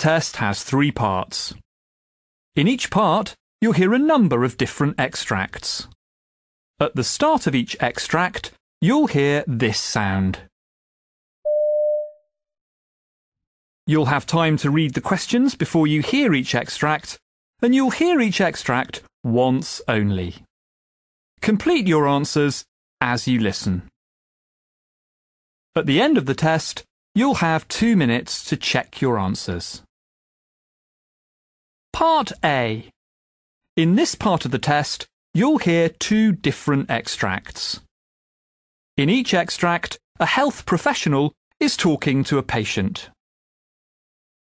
test has three parts. In each part, you'll hear a number of different extracts. At the start of each extract, you'll hear this sound. You'll have time to read the questions before you hear each extract, and you'll hear each extract once only. Complete your answers as you listen. At the end of the test, you'll have two minutes to check your answers. Part A. In this part of the test, you'll hear two different extracts. In each extract, a health professional is talking to a patient.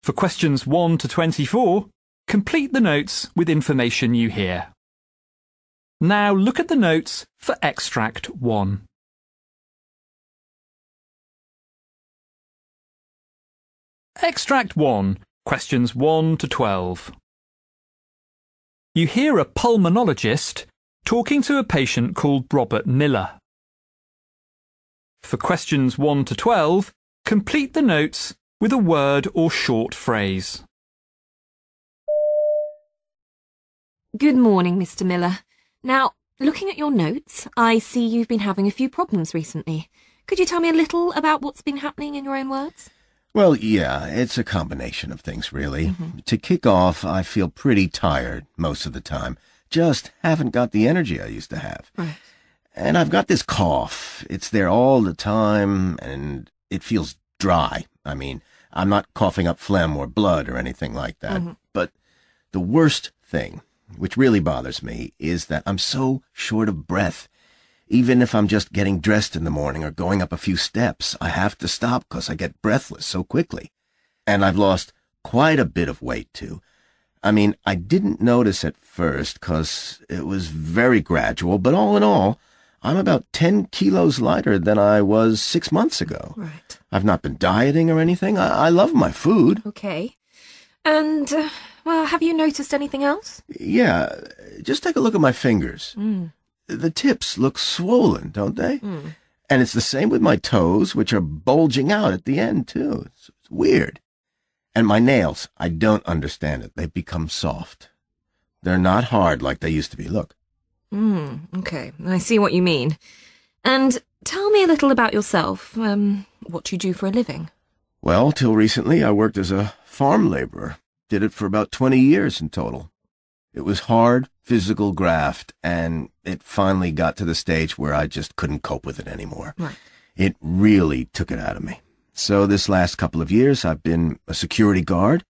For questions 1 to 24, complete the notes with information you hear. Now look at the notes for extract 1. Extract 1, questions 1 to 12. You hear a pulmonologist talking to a patient called Robert Miller. For questions 1 to 12, complete the notes with a word or short phrase. Good morning, Mr. Miller. Now, looking at your notes, I see you've been having a few problems recently. Could you tell me a little about what's been happening in your own words? Well, yeah, it's a combination of things, really. Mm-hmm. To kick off, I feel pretty tired most of the time. Just haven't got the energy I used to have. Right. And I've got this cough. It's there all the time, and it feels dry. I mean, I'm not coughing up phlegm or blood or anything like that. Mhm. But the worst thing, which really bothers me, is that I'm so short of breath. Even if I'm just getting dressed in the morning or going up a few steps, I have to stop because I get breathless so quickly. And I've lost quite a bit of weight, too. I mean, I didn't notice at first because it was very gradual, but all in all, I'm about 10 kilos lighter than I was six months ago. Right. I've not been dieting or anything. I, I love my food. Okay. And, uh, well, have you noticed anything else? Yeah, just take a look at my fingers. Mm. The tips look swollen, don't they? Mm. And it's the same with my toes, which are bulging out at the end, too. It's, it's weird. And my nails, I don't understand it. They've become soft. They're not hard like they used to be. Look. Mm. Okay. I see what you mean. And tell me a little about yourself. Um, what you do for a living. Well, till recently, I worked as a farm laborer. Did it for about 20 years in total. It was hard, physical graft, and it finally got to the stage where I just couldn't cope with it anymore. Right. It really took it out of me. So this last couple of years, I've been a security guard,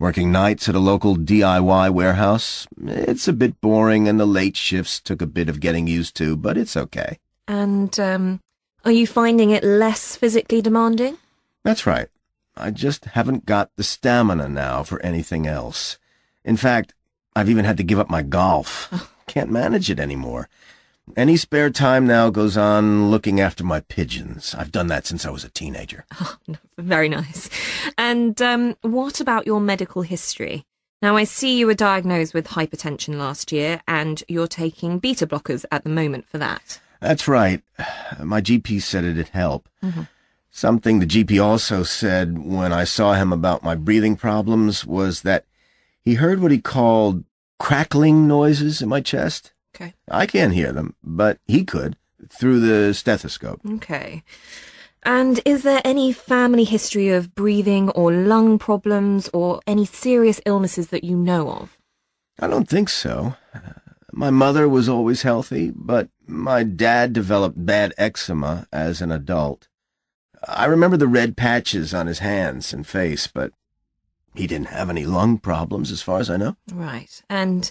working nights at a local DIY warehouse. It's a bit boring, and the late shifts took a bit of getting used to, but it's okay. And, um, are you finding it less physically demanding? That's right. I just haven't got the stamina now for anything else. In fact, I've even had to give up my golf. Can't manage it anymore. Any spare time now goes on looking after my pigeons. I've done that since I was a teenager. Oh, very nice. And um, what about your medical history? Now, I see you were diagnosed with hypertension last year, and you're taking beta blockers at the moment for that. That's right. My GP said it'd help. Mhm. Something the GP also said when I saw him about my breathing problems was that he heard what he called crackling noises in my chest. Okay. I can't hear them, but he could through the stethoscope. Okay. And is there any family history of breathing or lung problems or any serious illnesses that you know of? I don't think so. My mother was always healthy, but my dad developed bad eczema as an adult. I remember the red patches on his hands and face, but he didn't have any lung problems as far as I know. Right. And,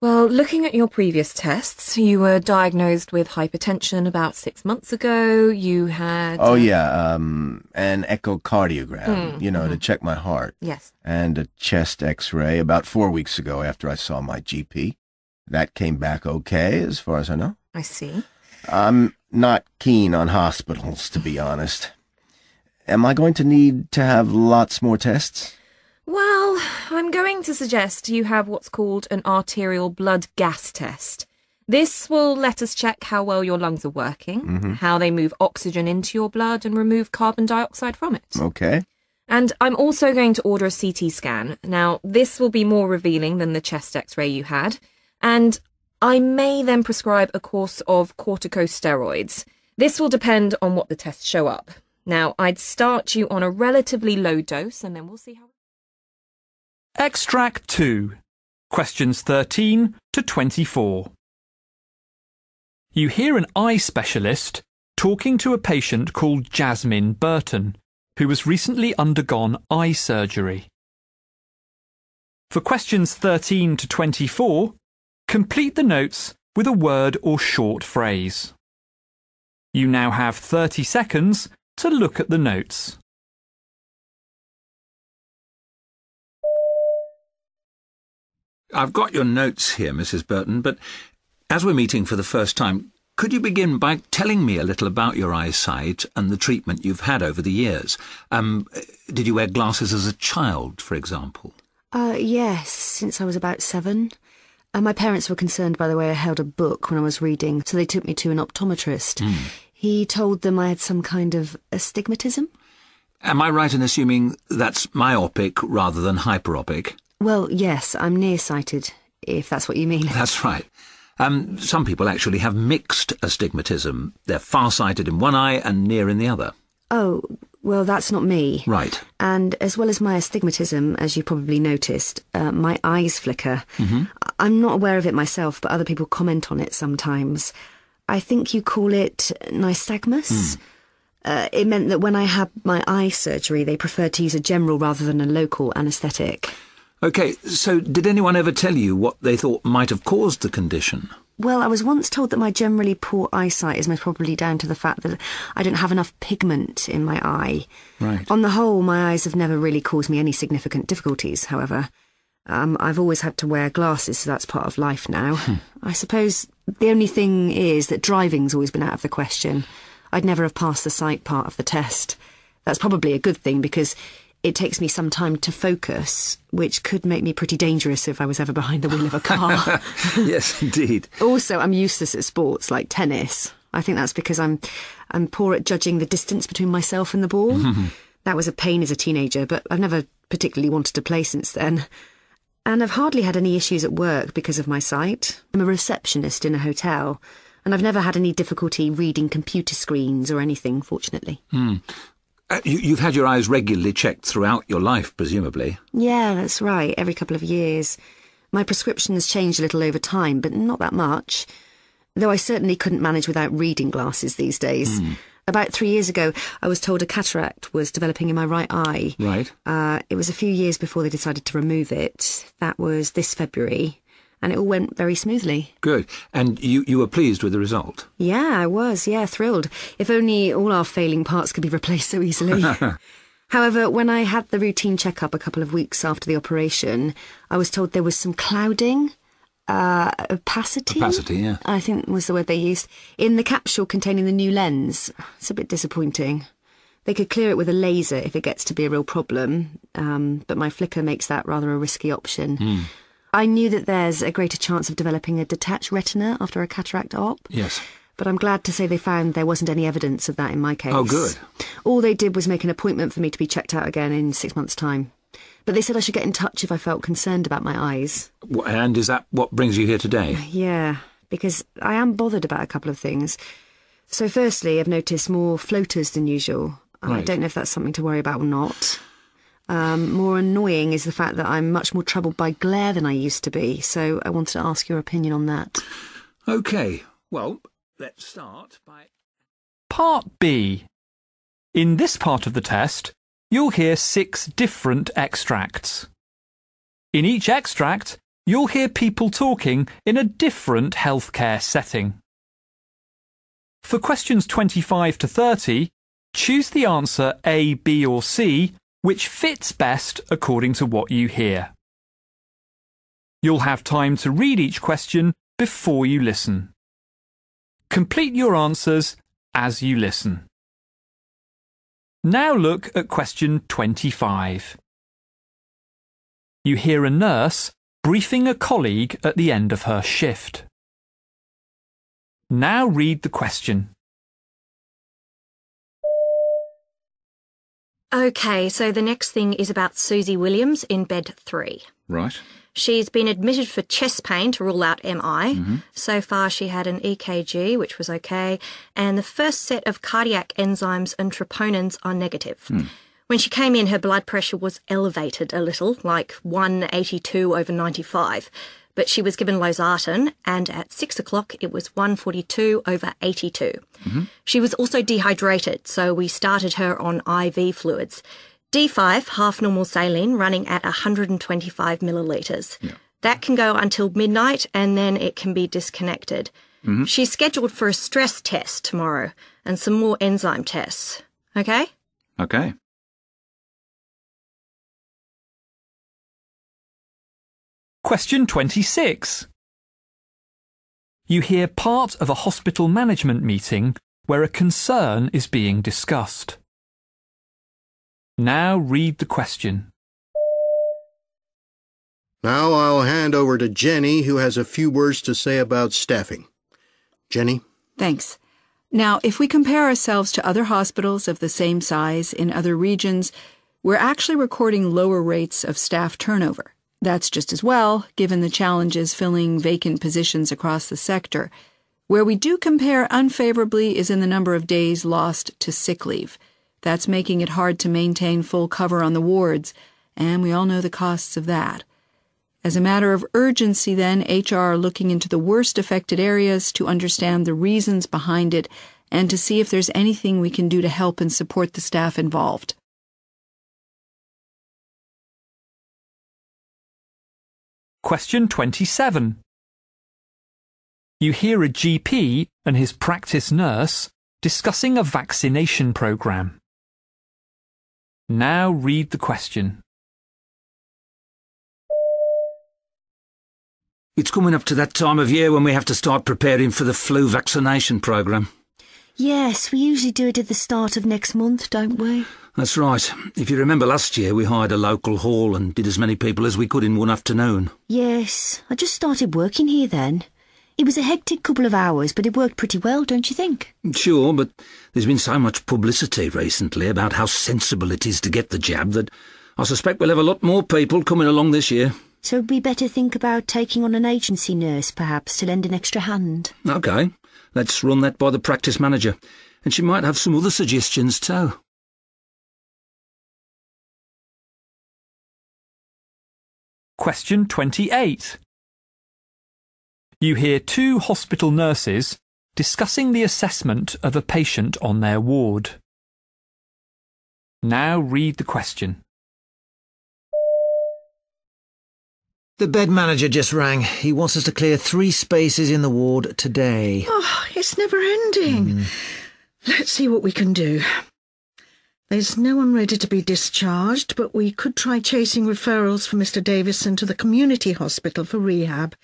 well, looking at your previous tests, you were diagnosed with hypertension about six months ago. You had. Oh uh, yeah, um, an echocardiogram, Mm, you know, to mhm. check my heart, Yes. and a chest X-ray about four weeks ago after I saw my GP. That came back okay, as far as I know. I see. I'm not keen on hospitals, to be honest. Am I going to need to have lots more tests? Well, I'm going to suggest you have what's called an arterial blood gas test. This will let us check how well your lungs are working, Mhm. how they move oxygen into your blood and remove carbon dioxide from it. Okay. And I'm also going to order a CT scan. Now, this will be more revealing than the chest x ray you had. And I may then prescribe a course of corticosteroids. This will depend on what the tests show up. Now, I'd start you on a relatively low dose and then we'll see how. Extract 2. Questions 13 to 24. You hear an eye specialist talking to a patient called Jasmine Burton, who has recently undergone eye surgery. For questions 13 to 24, complete the notes with a word or short phrase. You now have 30 seconds to look at the notes. I've got your notes here, Mrs. Burton, but as we're meeting for the first time, could you begin by telling me a little about your eyesight and the treatment you've had over the years? Um, did you wear glasses as a child, for example? Uh, yes, since I was about seven. Uh, my parents were concerned by the way I held a book when I was reading, so they took me to an optometrist. Mm. He told them I had some kind of astigmatism. Am I right in assuming that's myopic rather than hyperopic? Well, yes, I'm nearsighted, if that's what you mean. That's right. Um, some people actually have mixed astigmatism. They're far-sighted in one eye and near in the other. Oh, well, that's not me. Right. And as well as my astigmatism, as you probably noticed, uh, my eyes flicker. Mm-hmm. I'm not aware of it myself, but other people comment on it sometimes. I think you call it nystagmus. Mm. Uh, it meant that when I had my eye surgery, they preferred to use a general rather than a local anaesthetic. OK, so did anyone ever tell you what they thought might have caused the condition? Well, I was once told that my generally poor eyesight is most probably down to the fact that I don't have enough pigment in my eye. Right. On the whole, my eyes have never really caused me any significant difficulties, however. Um, I've always had to wear glasses, so that's part of life now. I suppose the only thing is that driving's always been out of the question. I'd never have passed the sight part of the test. That's probably a good thing because it takes me some time to focus, which could make me pretty dangerous if I was ever behind the wheel of a car. yes, indeed. also, I'm useless at sports like tennis. I think that's because I'm I'm poor at judging the distance between myself and the ball. that was a pain as a teenager, but I've never particularly wanted to play since then. And I've hardly had any issues at work because of my sight. I'm a receptionist in a hotel, and I've never had any difficulty reading computer screens or anything, fortunately. Hmm. Uh, you, you've had your eyes regularly checked throughout your life, presumably. Yeah, that's right, every couple of years. My prescription has changed a little over time, but not that much. Though I certainly couldn't manage without reading glasses these days. Mm. About three years ago, I was told a cataract was developing in my right eye. Right. Uh, it was a few years before they decided to remove it. That was this February, and it all went very smoothly. Good. And you, you were pleased with the result? Yeah, I was, yeah, thrilled. If only all our failing parts could be replaced so easily. However, when I had the routine checkup a couple of weeks after the operation, I was told there was some clouding, uh, opacity. Opacity, yeah. I think was the word they used in the capsule containing the new lens. It's a bit disappointing. They could clear it with a laser if it gets to be a real problem, um, but my flicker makes that rather a risky option. Mm. I knew that there's a greater chance of developing a detached retina after a cataract op. Yes. But I'm glad to say they found there wasn't any evidence of that in my case. Oh, good. All they did was make an appointment for me to be checked out again in six months' time. But they said I should get in touch if I felt concerned about my eyes. And is that what brings you here today? Yeah, because I am bothered about a couple of things. So, firstly, I've noticed more floaters than usual. I don't know if that's something to worry about or not. Um, more annoying is the fact that I'm much more troubled by glare than I used to be, so I wanted to ask your opinion on that. OK. Well, let's start by. Part B. In this part of the test, you'll hear six different extracts. In each extract, you'll hear people talking in a different healthcare setting. For questions 25 to 30, choose the answer A, B, or C which fits best according to what you hear. You'll have time to read each question before you listen. Complete your answers as you listen. Now look at question 25. You hear a nurse briefing a colleague at the end of her shift. Now read the question. Okay, so the next thing is about Susie Williams in bed three. Right. She's been admitted for chest pain to rule out MI. Mm-hmm. So far, she had an EKG, which was okay, and the first set of cardiac enzymes and troponins are negative. Hmm. When she came in, her blood pressure was elevated a little, like 182 over 95. But she was given losartan, and at six o'clock it was 142 over 82. Mm-hmm. She was also dehydrated, so we started her on IV fluids. D5, half normal saline, running at 125 millilitres. That can go until midnight and then it can be disconnected. Mm-hmm. She's scheduled for a stress test tomorrow and some more enzyme tests. Okay? Okay. Question 26. You hear part of a hospital management meeting where a concern is being discussed. Now read the question. Now I'll hand over to Jenny, who has a few words to say about staffing. Jenny? Thanks. Now, if we compare ourselves to other hospitals of the same size in other regions, we're actually recording lower rates of staff turnover. That's just as well, given the challenges filling vacant positions across the sector. Where we do compare unfavorably is in the number of days lost to sick leave. That's making it hard to maintain full cover on the wards, and we all know the costs of that. As a matter of urgency, then, HR are looking into the worst affected areas to understand the reasons behind it and to see if there's anything we can do to help and support the staff involved. Question 27. You hear a GP and his practice nurse discussing a vaccination program. Now read the question. It's coming up to that time of year when we have to start preparing for the flu vaccination programme. Yes, we usually do it at the start of next month, don't we? That's right. If you remember last year, we hired a local hall and did as many people as we could in one afternoon. Yes, I just started working here then. It was a hectic couple of hours, but it worked pretty well, don't you think? Sure, but there's been so much publicity recently about how sensible it is to get the jab that I suspect we'll have a lot more people coming along this year. So we better think about taking on an agency nurse, perhaps, to lend an extra hand. OK, let's run that by the practice manager. And she might have some other suggestions too. Question 28. You hear two hospital nurses discussing the assessment of a patient on their ward. Now read the question. The bed manager just rang. He wants us to clear three spaces in the ward today. Oh, it's never ending. Hmm. Let's see what we can do. There's no one ready to be discharged, but we could try chasing referrals for Mr. Davison to the community hospital for rehab.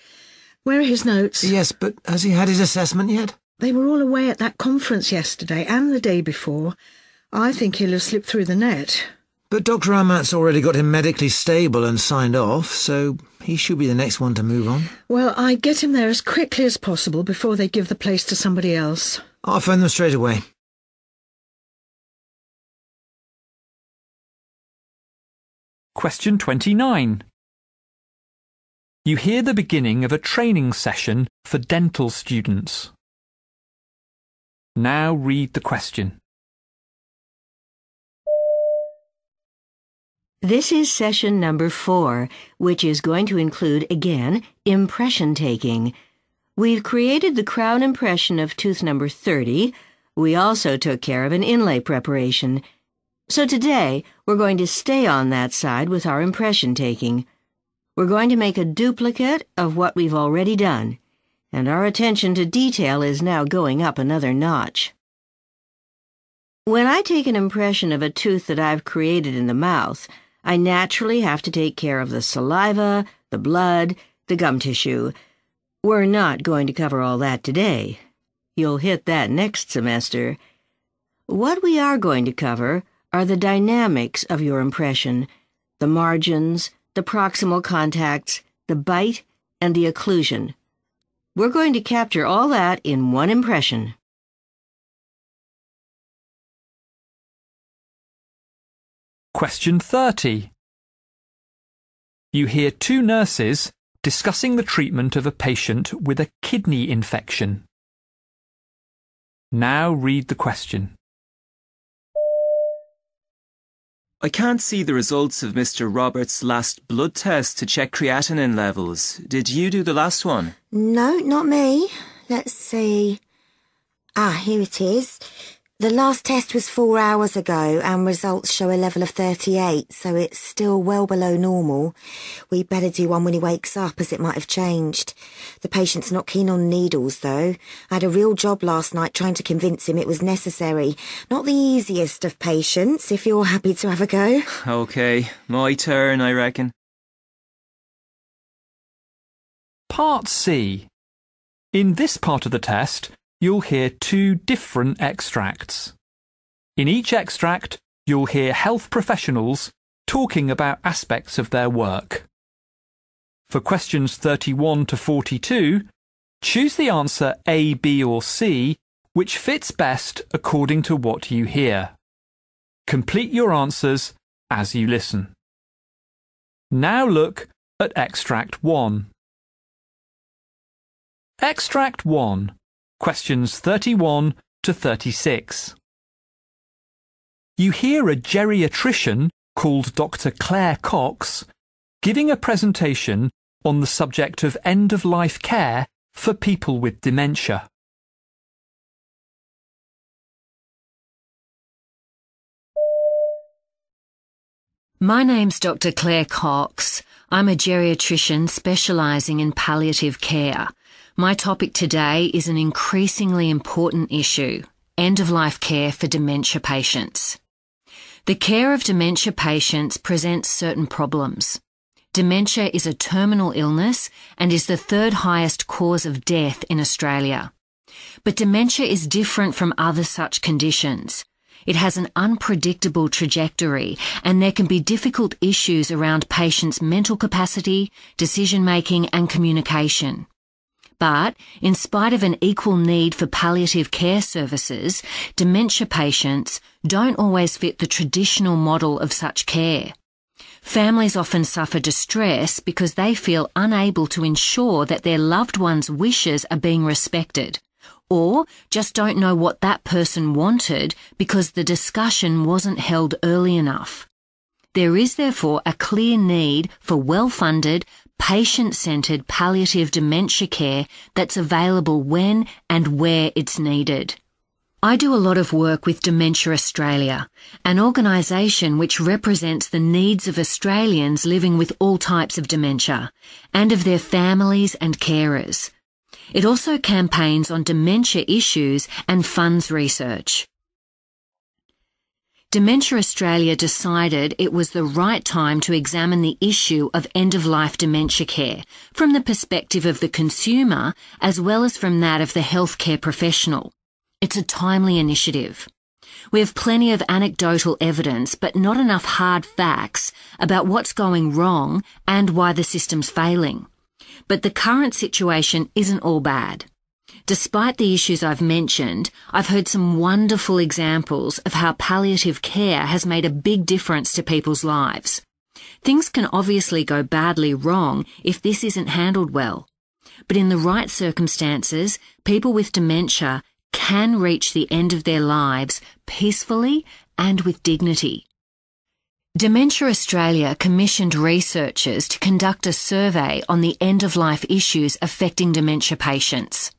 Where are his notes? Yes, but has he had his assessment yet? They were all away at that conference yesterday and the day before. I think he'll have slipped through the net. But Dr. Amat's already got him medically stable and signed off, so he should be the next one to move on. Well, I get him there as quickly as possible before they give the place to somebody else. I'll phone them straight away. Question 29. You hear the beginning of a training session for dental students. Now read the question. This is session number four, which is going to include, again, impression taking. We've created the crown impression of tooth number 30. We also took care of an inlay preparation. So today, we're going to stay on that side with our impression taking. We're going to make a duplicate of what we've already done, and our attention to detail is now going up another notch. When I take an impression of a tooth that I've created in the mouth, I naturally have to take care of the saliva, the blood, the gum tissue. We're not going to cover all that today. You'll hit that next semester. What we are going to cover are the dynamics of your impression, the margins, the proximal contacts, the bite, and the occlusion. We're going to capture all that in one impression. Question 30. You hear two nurses discussing the treatment of a patient with a kidney infection. Now read the question. I can't see the results of Mr. Roberts' last blood test to check creatinine levels. Did you do the last one? No, not me. Let's see. Ah, here it is. The last test was four hours ago and results show a level of 38, so it's still well below normal. We'd better do one when he wakes up as it might have changed. The patient's not keen on needles though. I had a real job last night trying to convince him it was necessary. Not the easiest of patients, if you're happy to have a go. Okay, my turn, I reckon. Part C. In this part of the test, you'll hear two different extracts. In each extract, you'll hear health professionals talking about aspects of their work. For questions 31 to 42, choose the answer A, B or C which fits best according to what you hear. Complete your answers as you listen. Now look at Extract 1. Extract 1 questions 31 to 36. You hear a geriatrician called Dr. Claire Cox giving a presentation on the subject of end of life care for people with dementia. My name's Dr. Claire Cox. I'm a geriatrician specialising in palliative care. My topic today is an increasingly important issue end of life care for dementia patients. The care of dementia patients presents certain problems. Dementia is a terminal illness and is the third highest cause of death in Australia. But dementia is different from other such conditions. It has an unpredictable trajectory and there can be difficult issues around patients' mental capacity, decision making and communication. But, in spite of an equal need for palliative care services, dementia patients don't always fit the traditional model of such care. Families often suffer distress because they feel unable to ensure that their loved one's wishes are being respected, or just don't know what that person wanted because the discussion wasn't held early enough. There is therefore a clear need for well-funded, patient-centred palliative dementia care that's available when and where it's needed. I do a lot of work with Dementia Australia, an organisation which represents the needs of Australians living with all types of dementia, and of their families and carers. It also campaigns on dementia issues and funds research. Dementia Australia decided it was the right time to examine the issue of end-of-life dementia care from the perspective of the consumer as well as from that of the healthcare professional. It's a timely initiative. We have plenty of anecdotal evidence but not enough hard facts about what's going wrong and why the system's failing. But the current situation isn't all bad. Despite the issues I've mentioned, I've heard some wonderful examples of how palliative care has made a big difference to people's lives. Things can obviously go badly wrong if this isn't handled well. But in the right circumstances, people with dementia can reach the end of their lives peacefully and with dignity. Dementia Australia commissioned researchers to conduct a survey on the end of life issues affecting dementia patients.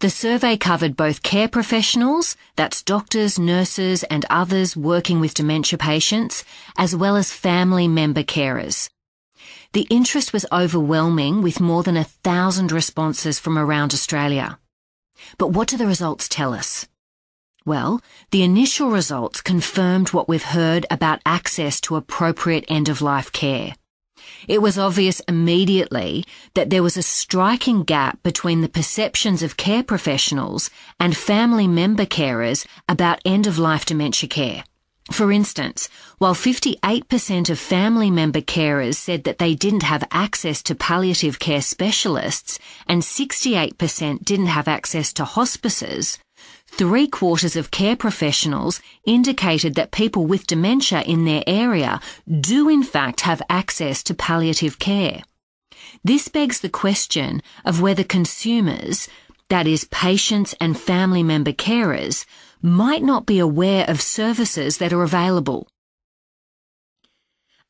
The survey covered both care professionals, that's doctors, nurses and others working with dementia patients, as well as family member carers. The interest was overwhelming with more than a thousand responses from around Australia. But what do the results tell us? Well, the initial results confirmed what we've heard about access to appropriate end-of-life care. It was obvious immediately that there was a striking gap between the perceptions of care professionals and family member carers about end-of-life dementia care. For instance, while 58% of family member carers said that they didn't have access to palliative care specialists and 68% didn't have access to hospices, Three quarters of care professionals indicated that people with dementia in their area do in fact have access to palliative care. This begs the question of whether consumers, that is, patients and family member carers, might not be aware of services that are available.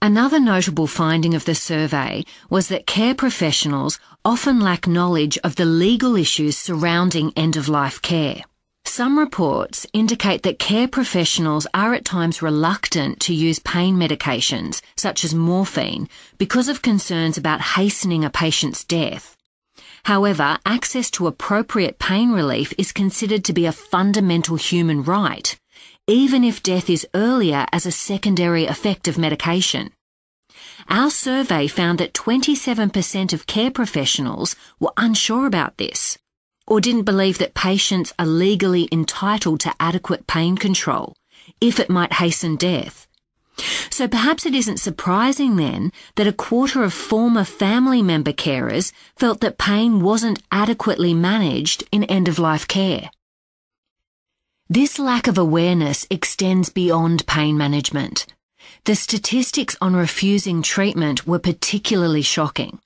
Another notable finding of the survey was that care professionals often lack knowledge of the legal issues surrounding end-of-life care. Some reports indicate that care professionals are at times reluctant to use pain medications, such as morphine, because of concerns about hastening a patient's death. However, access to appropriate pain relief is considered to be a fundamental human right, even if death is earlier as a secondary effect of medication. Our survey found that 27% of care professionals were unsure about this or didn't believe that patients are legally entitled to adequate pain control if it might hasten death. So perhaps it isn't surprising then that a quarter of former family member carers felt that pain wasn't adequately managed in end of life care. This lack of awareness extends beyond pain management. The statistics on refusing treatment were particularly shocking.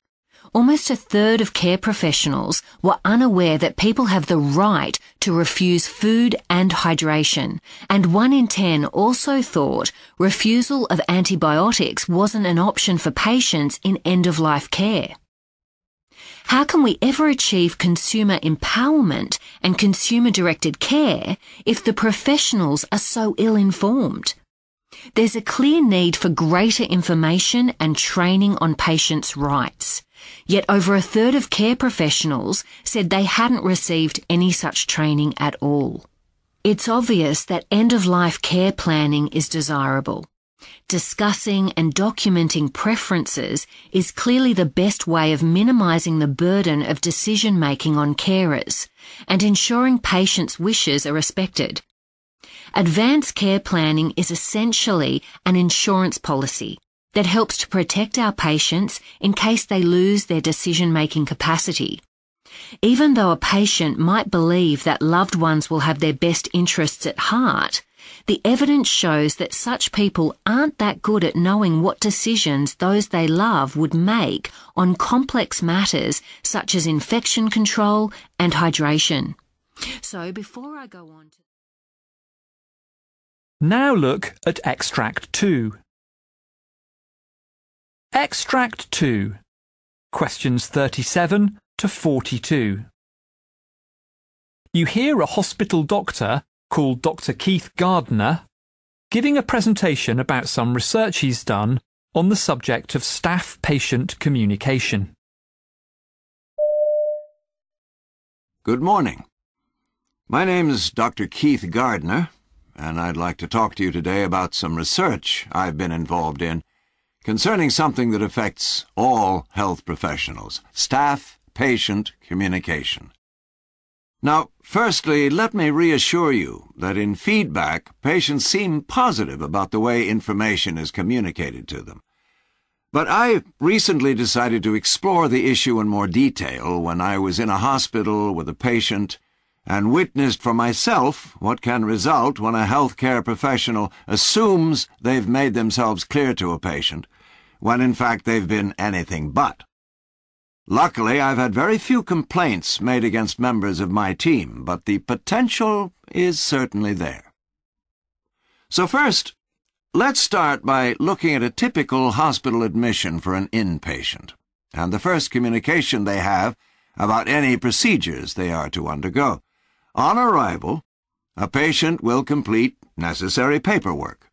Almost a third of care professionals were unaware that people have the right to refuse food and hydration, and one in ten also thought refusal of antibiotics wasn't an option for patients in end-of-life care. How can we ever achieve consumer empowerment and consumer-directed care if the professionals are so ill-informed? There's a clear need for greater information and training on patients' rights. Yet over a third of care professionals said they hadn't received any such training at all. It's obvious that end-of-life care planning is desirable. Discussing and documenting preferences is clearly the best way of minimising the burden of decision making on carers and ensuring patients' wishes are respected. Advanced care planning is essentially an insurance policy that helps to protect our patients in case they lose their decision-making capacity. Even though a patient might believe that loved ones will have their best interests at heart, the evidence shows that such people aren't that good at knowing what decisions those they love would make on complex matters such as infection control and hydration. So before I go on to... Now look at extract 2. Extract 2. Questions 37 to 42. You hear a hospital doctor called Dr. Keith Gardner giving a presentation about some research he's done on the subject of staff-patient communication. Good morning. My name is Dr. Keith Gardner, and I'd like to talk to you today about some research I've been involved in concerning something that affects all health professionals staff patient communication. Now, firstly, let me reassure you that in feedback, patients seem positive about the way information is communicated to them. But I recently decided to explore the issue in more detail when I was in a hospital with a patient and witnessed for myself what can result when a healthcare professional assumes they've made themselves clear to a patient, when in fact they've been anything but. Luckily, I've had very few complaints made against members of my team, but the potential is certainly there. So first, let's start by looking at a typical hospital admission for an inpatient, and the first communication they have about any procedures they are to undergo. On arrival, a patient will complete necessary paperwork.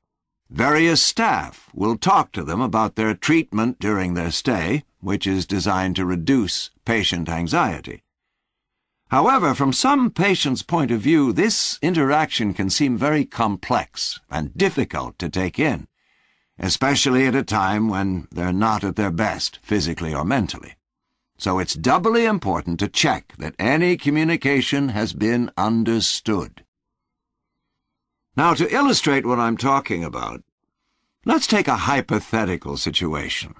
Various staff will talk to them about their treatment during their stay, which is designed to reduce patient anxiety. However, from some patients' point of view, this interaction can seem very complex and difficult to take in, especially at a time when they're not at their best, physically or mentally. So it's doubly important to check that any communication has been understood. Now, to illustrate what I'm talking about, let's take a hypothetical situation.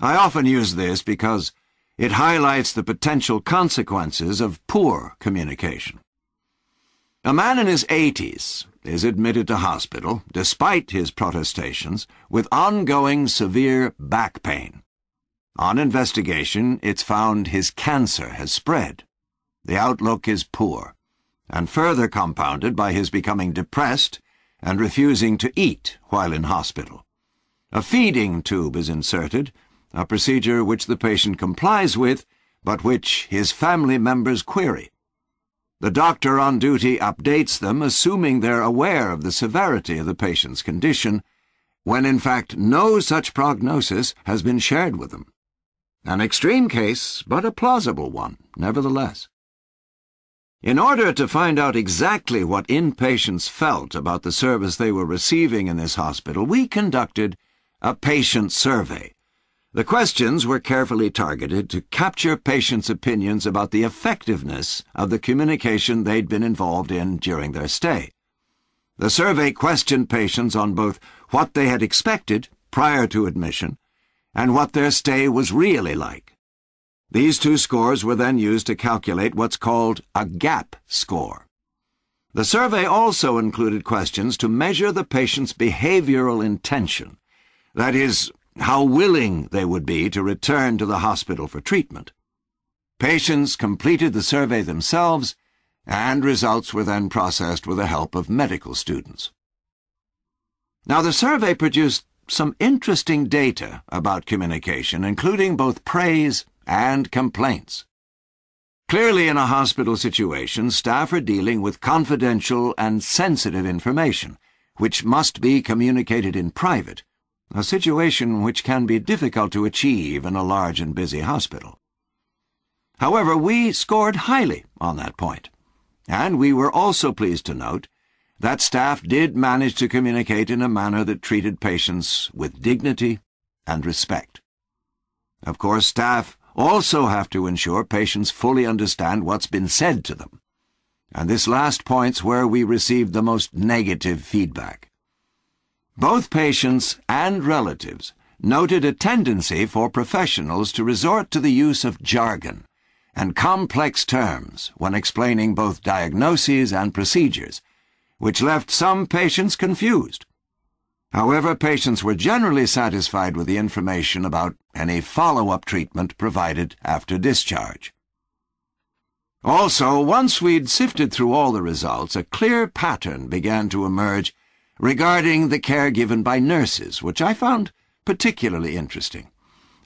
I often use this because it highlights the potential consequences of poor communication. A man in his 80s is admitted to hospital, despite his protestations, with ongoing severe back pain. On investigation, it's found his cancer has spread. The outlook is poor, and further compounded by his becoming depressed and refusing to eat while in hospital. A feeding tube is inserted, a procedure which the patient complies with, but which his family members query. The doctor on duty updates them, assuming they're aware of the severity of the patient's condition, when in fact no such prognosis has been shared with them. An extreme case, but a plausible one, nevertheless. In order to find out exactly what inpatients felt about the service they were receiving in this hospital, we conducted a patient survey the questions were carefully targeted to capture patients' opinions about the effectiveness of the communication they'd been involved in during their stay. The survey questioned patients on both what they had expected prior to admission and what their stay was really like. These two scores were then used to calculate what's called a gap score. The survey also included questions to measure the patient's behavioral intention, that is, how willing they would be to return to the hospital for treatment. Patients completed the survey themselves, and results were then processed with the help of medical students. Now, the survey produced some interesting data about communication, including both praise and complaints. Clearly, in a hospital situation, staff are dealing with confidential and sensitive information, which must be communicated in private a situation which can be difficult to achieve in a large and busy hospital. However, we scored highly on that point, and we were also pleased to note that staff did manage to communicate in a manner that treated patients with dignity and respect. Of course, staff also have to ensure patients fully understand what's been said to them, and this last point's where we received the most negative feedback. Both patients and relatives noted a tendency for professionals to resort to the use of jargon and complex terms when explaining both diagnoses and procedures, which left some patients confused. However, patients were generally satisfied with the information about any follow-up treatment provided after discharge. Also, once we'd sifted through all the results, a clear pattern began to emerge regarding the care given by nurses, which I found particularly interesting.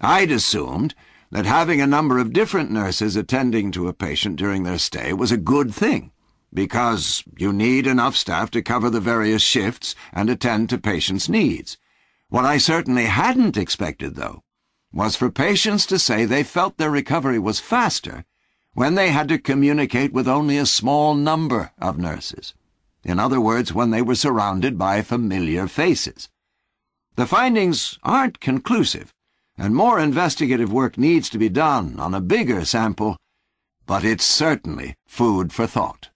I'd assumed that having a number of different nurses attending to a patient during their stay was a good thing, because you need enough staff to cover the various shifts and attend to patients' needs. What I certainly hadn't expected, though, was for patients to say they felt their recovery was faster when they had to communicate with only a small number of nurses in other words, when they were surrounded by familiar faces. The findings aren't conclusive, and more investigative work needs to be done on a bigger sample, but it's certainly food for thought.